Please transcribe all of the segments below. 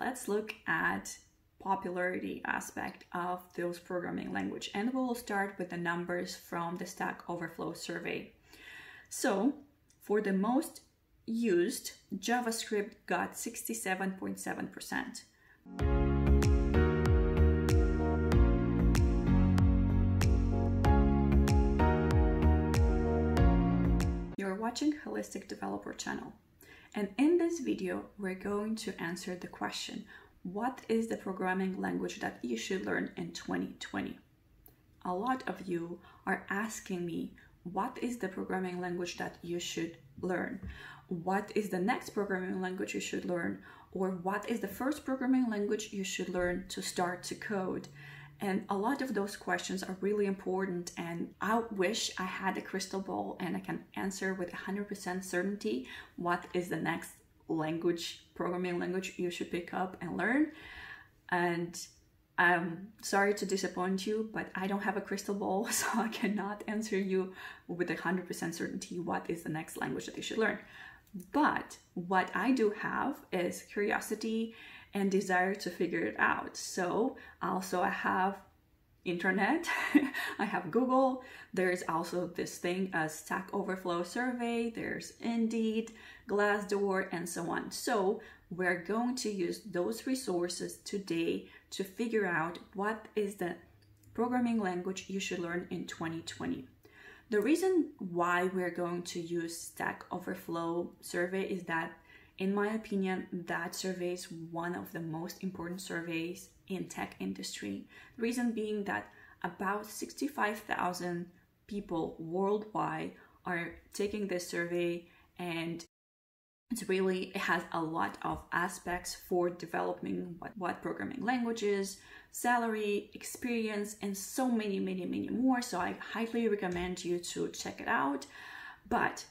let's look at popularity aspect of those programming language and we'll start with the numbers from the Stack Overflow survey. So for the most used, JavaScript got 67.7%. You're watching Holistic Developer channel. And in this video, we're going to answer the question, what is the programming language that you should learn in 2020? A lot of you are asking me, what is the programming language that you should learn? What is the next programming language you should learn? Or what is the first programming language you should learn to start to code? And a lot of those questions are really important. And I wish I had a crystal ball and I can answer with 100% certainty what is the next language, programming language you should pick up and learn. And I'm sorry to disappoint you, but I don't have a crystal ball, so I cannot answer you with 100% certainty what is the next language that you should learn. But what I do have is curiosity and desire to figure it out. So also I have internet, I have Google, there's also this thing as Stack Overflow survey, there's Indeed, Glassdoor, and so on. So we're going to use those resources today to figure out what is the programming language you should learn in 2020. The reason why we're going to use Stack Overflow survey is that in my opinion, that survey is one of the most important surveys in tech industry. The reason being that about 65,000 people worldwide are taking this survey and it's really it has a lot of aspects for developing what, what programming languages salary experience and so many many many more so i highly recommend you to check it out but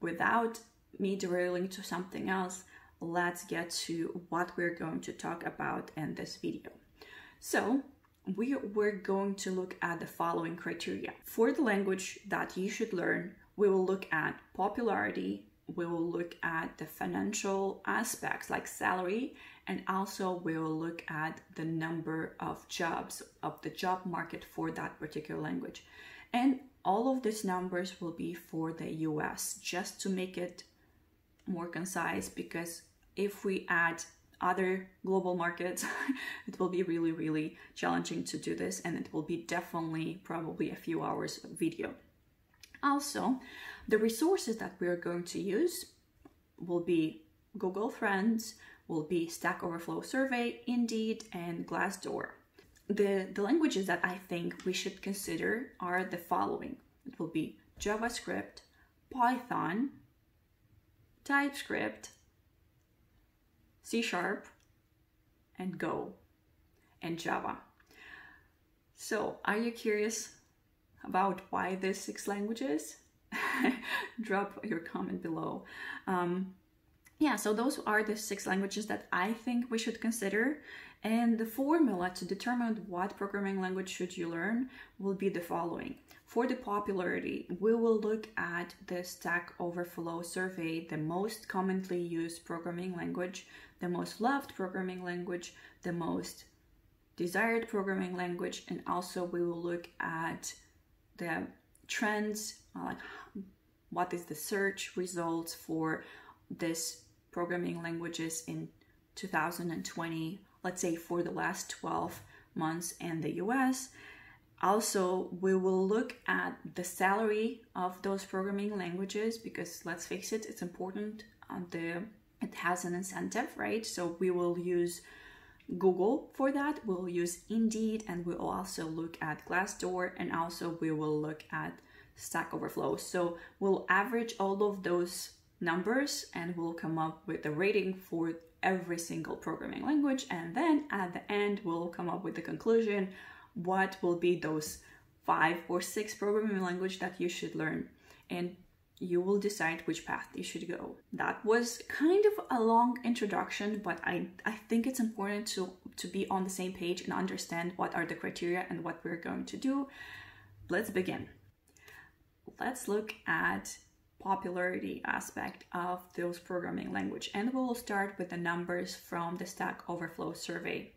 without me derailing to something else, let's get to what we're going to talk about in this video. So we, we're going to look at the following criteria. For the language that you should learn, we will look at popularity, we will look at the financial aspects like salary, and also we will look at the number of jobs of the job market for that particular language. And all of these numbers will be for the US just to make it more concise because if we add other global markets, it will be really, really challenging to do this and it will be definitely probably a few hours of video. Also, the resources that we're going to use will be Google Trends, will be Stack Overflow Survey, Indeed, and Glassdoor. The, the languages that I think we should consider are the following. It will be JavaScript, Python, TypeScript, C Sharp, and Go, and Java. So, are you curious about why these six languages? Drop your comment below. Um, yeah, so those are the six languages that I think we should consider. And the formula to determine what programming language should you learn will be the following. For the popularity, we will look at the Stack Overflow survey, the most commonly used programming language, the most loved programming language, the most desired programming language, and also we will look at the trends, uh, like what is the search results for this programming languages in 2020, let's say for the last 12 months in the US also, we will look at the salary of those programming languages because let's face it, it's important. Uh, the it has an incentive, right? So we will use Google for that. We'll use Indeed, and we'll also look at Glassdoor, and also we will look at Stack Overflow. So we'll average all of those numbers, and we'll come up with a rating for every single programming language, and then at the end we'll come up with the conclusion what will be those five or six programming language that you should learn and you will decide which path you should go. That was kind of a long introduction, but I, I think it's important to, to be on the same page and understand what are the criteria and what we're going to do. Let's begin. Let's look at popularity aspect of those programming language. And we'll start with the numbers from the Stack Overflow survey.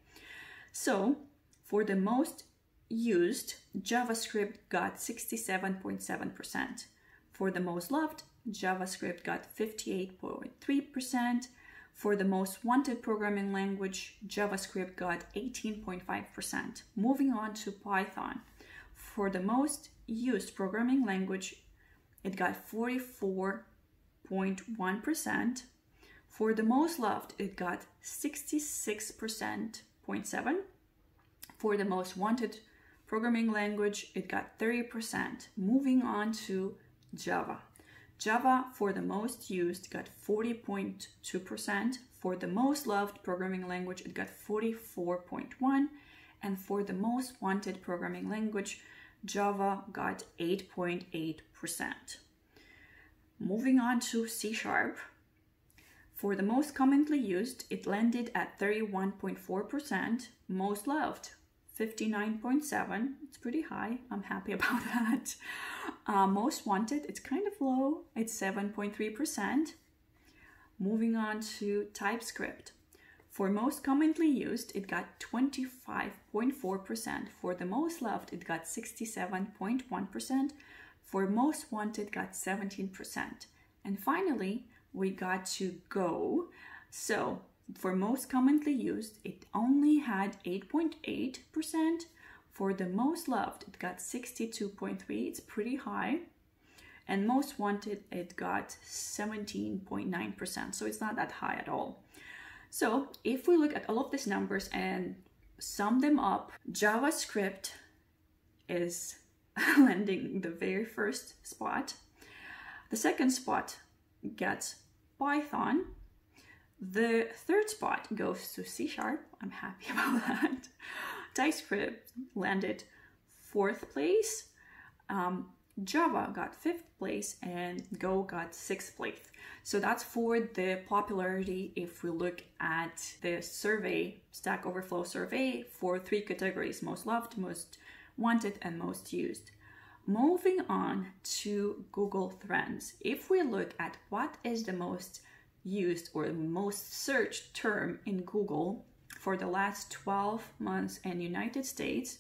So for the most used, JavaScript got 67.7%. For the most loved, JavaScript got 58.3%. For the most wanted programming language, JavaScript got 18.5%. Moving on to Python. For the most used programming language, it got 44.1%. For the most loved, it got 66.7%. For the most wanted programming language, it got 30%. Moving on to Java. Java, for the most used, got 40.2%. For the most loved programming language, it got 44.1. And for the most wanted programming language, Java got 8.8%. Moving on to C Sharp. For the most commonly used, it landed at 31.4%. Most loved, 59.7. It's pretty high. I'm happy about that. Uh, most wanted, it's kind of low. It's 7.3%. Moving on to TypeScript. For most commonly used, it got 25.4%. For the most loved, it got 67.1%. For most wanted, got 17%. And finally, we got to Go. So for most commonly used, it only had 8.8%. For the most loved, it got 62.3. It's pretty high. And most wanted, it got 17.9%. So it's not that high at all. So if we look at all of these numbers and sum them up, JavaScript is landing the very first spot. The second spot gets Python the third spot goes to C Sharp. I'm happy about that. TypeScript landed fourth place. Um, Java got fifth place and Go got sixth place. So that's for the popularity if we look at the survey, Stack Overflow survey for three categories, most loved, most wanted, and most used. Moving on to Google Trends. If we look at what is the most used or most searched term in Google for the last 12 months in United States.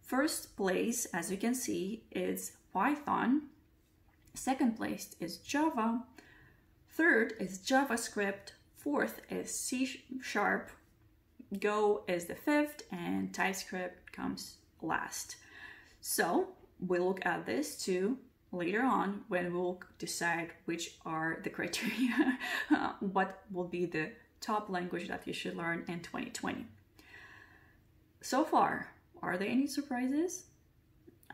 First place, as you can see, is Python. Second place is Java. Third is JavaScript. Fourth is C Sharp. Go is the fifth, and TypeScript comes last. So we'll look at this too later on when we'll decide which are the criteria, uh, what will be the top language that you should learn in 2020. So far, are there any surprises?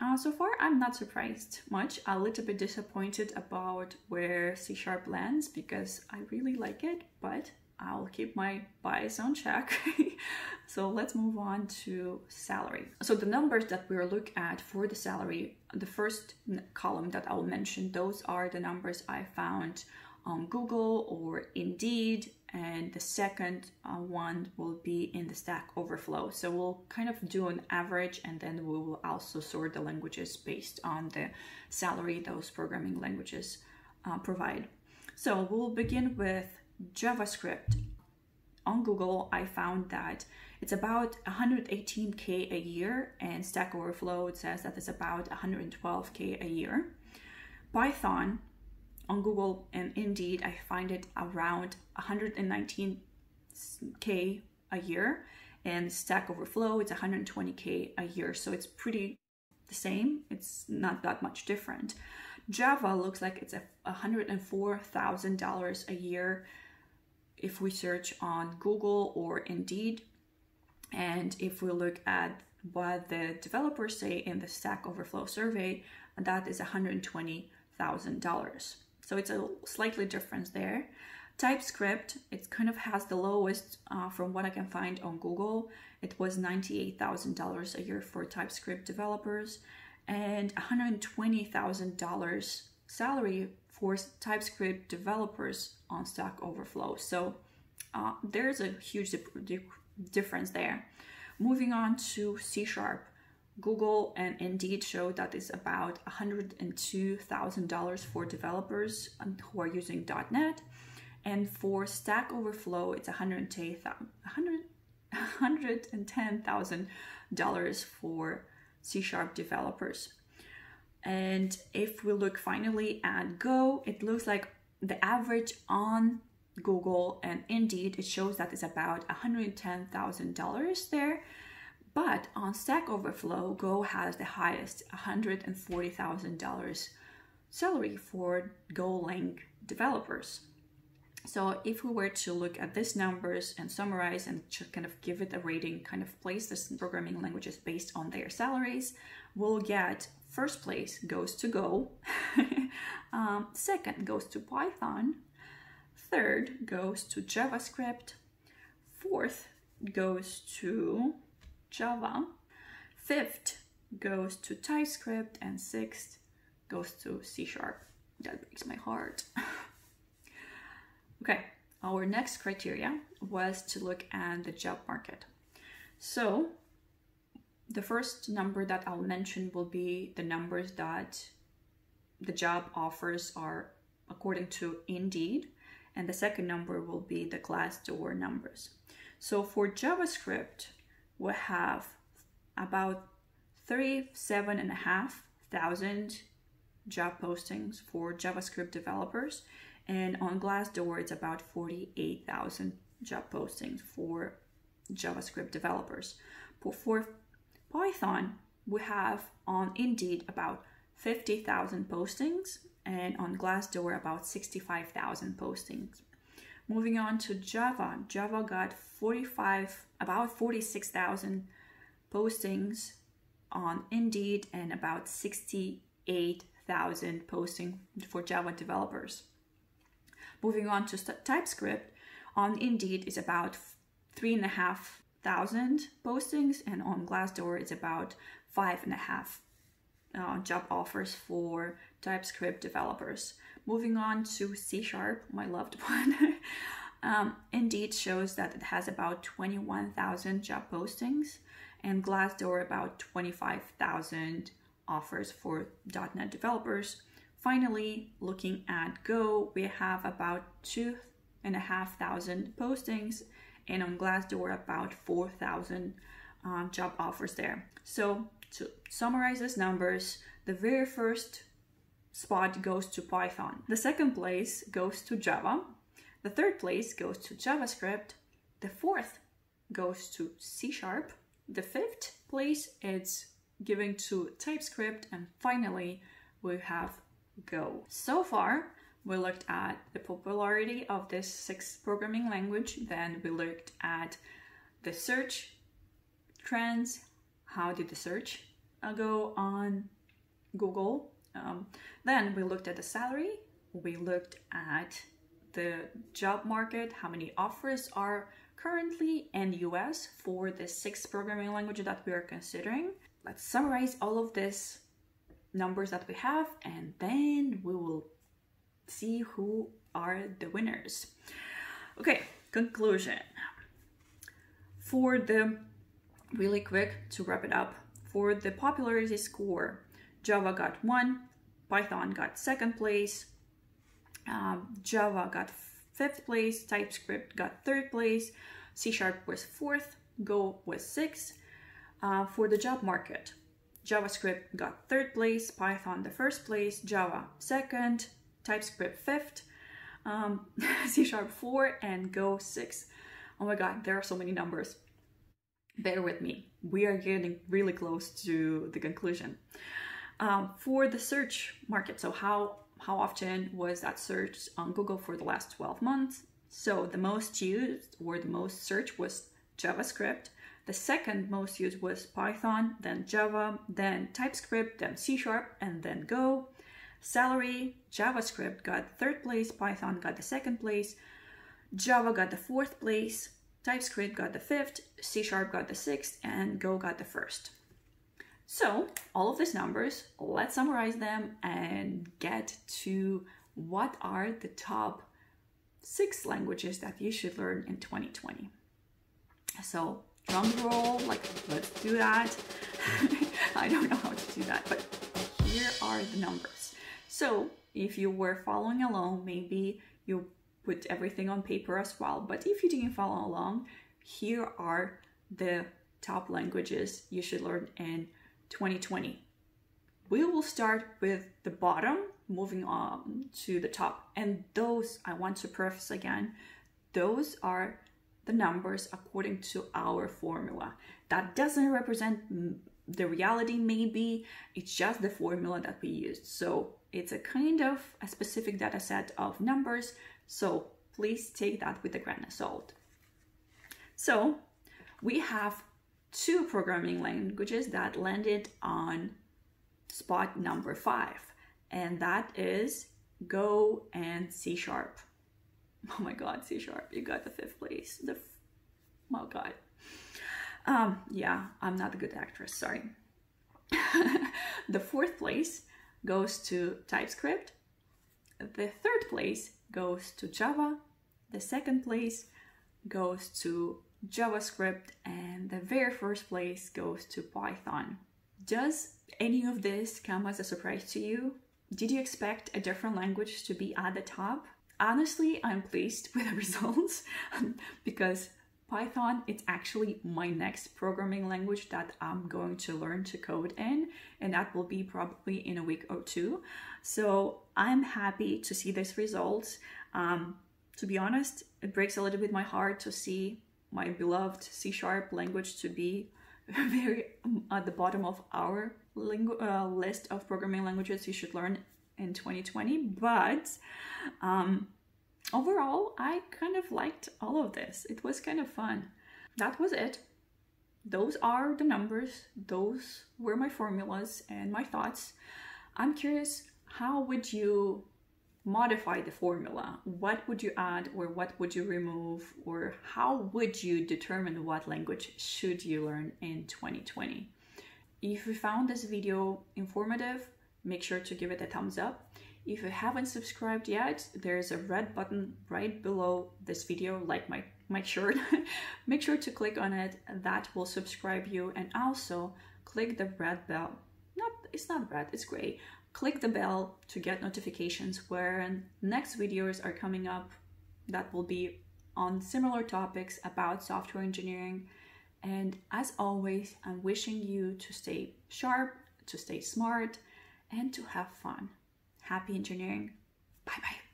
Uh, so far, I'm not surprised much. A little bit disappointed about where C Sharp lands because I really like it, but I'll keep my bias on check. so let's move on to salary. So the numbers that we'll look at for the salary, the first column that I'll mention, those are the numbers I found on Google or Indeed, and the second uh, one will be in the Stack Overflow. So we'll kind of do an average and then we will also sort the languages based on the salary those programming languages uh, provide. So we'll begin with JavaScript on Google, I found that it's about 118k a year, and Stack Overflow it says that it's about 112k a year. Python on Google and Indeed, I find it around 119k a year, and Stack Overflow it's 120k a year, so it's pretty the same. It's not that much different. Java looks like it's a $104,000 a year if we search on Google or Indeed, and if we look at what the developers say in the Stack Overflow survey, that is $120,000. So it's a slightly difference there. TypeScript, it kind of has the lowest uh, from what I can find on Google. It was $98,000 a year for TypeScript developers and $120,000 salary for TypeScript developers on Stack Overflow. So uh, there's a huge difference there. Moving on to C Sharp, Google and Indeed show that it's about $102,000 for developers um, who are using .NET. And for Stack Overflow, it's $110,000 for C Sharp developers. And if we look finally at Go, it looks like the average on Google and Indeed, it shows that it's about $110,000 there. But on Stack Overflow, Go has the highest $140,000 salary for Golang developers. So if we were to look at these numbers and summarize and kind of give it a rating, kind of place this programming languages based on their salaries, we'll get first place goes to Go, um, second goes to Python, third goes to JavaScript, fourth goes to Java, fifth goes to TypeScript, and sixth goes to C Sharp. That breaks my heart. okay, our next criteria was to look at the job market. So the first number that I'll mention will be the numbers that the job offers are according to Indeed, and the second number will be the Glassdoor numbers. So for JavaScript, we have about 37 and a half thousand job postings for JavaScript developers, and on Glassdoor, it's about 48,000 job postings for JavaScript developers. For Python, we have on Indeed about 50,000 postings and on Glassdoor about 65,000 postings. Moving on to Java, Java got 45, about 46,000 postings on Indeed and about 68,000 posting for Java developers. Moving on to TypeScript, on Indeed is about three and a half thousand postings, and on Glassdoor it's about five and a half uh, job offers for TypeScript developers. Moving on to C Sharp, my loved one. Um, Indeed shows that it has about 21,000 job postings, and Glassdoor about 25,000 offers for .NET developers. Finally, looking at Go, we have about two and a half thousand postings and on Glassdoor about 4,000 um, job offers there. So to summarize these numbers, the very first spot goes to Python. The second place goes to Java. The third place goes to JavaScript. The fourth goes to C Sharp. The fifth place is given to TypeScript. And finally, we have Go. So far, we looked at the popularity of this six programming language. Then we looked at the search trends. How did the search uh, go on Google? Um, then we looked at the salary. We looked at the job market, how many offers are currently in the US for the six programming languages that we are considering. Let's summarize all of this numbers that we have and then we will see who are the winners. Okay, conclusion. For the really quick to wrap it up, for the popularity score, Java got one, Python got second place, um, Java got fifth place, TypeScript got third place, C Sharp was fourth, Go was sixth. Uh, for the job market, JavaScript got third place, Python the first place, Java second, TypeScript fifth, um, C Sharp 4, and Go 6. Oh my god, there are so many numbers. Bear with me. We are getting really close to the conclusion. Um, for the search market, so how, how often was that search on Google for the last 12 months? So the most used or the most searched was JavaScript. The second most used was Python, then Java, then TypeScript, then C Sharp, and then Go. Salary, JavaScript got third place, Python got the second place, Java got the fourth place, TypeScript got the fifth, C Sharp got the sixth, and Go got the first. So, all of these numbers, let's summarize them and get to what are the top six languages that you should learn in 2020. So, drum roll, like let's do that. I don't know how to do that, but here are the numbers. So if you were following along, maybe you put everything on paper as well. But if you didn't follow along, here are the top languages you should learn in 2020. We will start with the bottom, moving on to the top. And those, I want to preface again, those are the numbers according to our formula. That doesn't represent the reality, maybe, it's just the formula that we used. So it's a kind of a specific data set of numbers. So please take that with a grain of salt. So we have two programming languages that landed on spot number five, and that is Go and C Sharp. Oh my God, C Sharp, you got the fifth place. The oh God. Um, yeah, I'm not a good actress, sorry. the fourth place goes to TypeScript. The third place goes to Java. The second place goes to JavaScript. The very first place goes to Python. Does any of this come as a surprise to you? Did you expect a different language to be at the top? Honestly, I'm pleased with the results because Python, it's actually my next programming language that I'm going to learn to code in, and that will be probably in a week or two. So I'm happy to see this results. Um, to be honest, it breaks a little bit my heart to see my beloved C sharp language to be very um, at the bottom of our uh, list of programming languages you should learn in 2020. But um, overall, I kind of liked all of this. It was kind of fun. That was it. Those are the numbers, those were my formulas and my thoughts. I'm curious, how would you modify the formula? What would you add or what would you remove or how would you determine what language should you learn in 2020? If you found this video informative, make sure to give it a thumbs up. If you haven't subscribed yet, there's a red button right below this video, like my, my shirt. Make sure to click on it, that will subscribe you, and also click the red bell. Not, it's not red, it's gray. Click the bell to get notifications when next videos are coming up that will be on similar topics about software engineering. And as always, I'm wishing you to stay sharp, to stay smart, and to have fun. Happy engineering. Bye bye.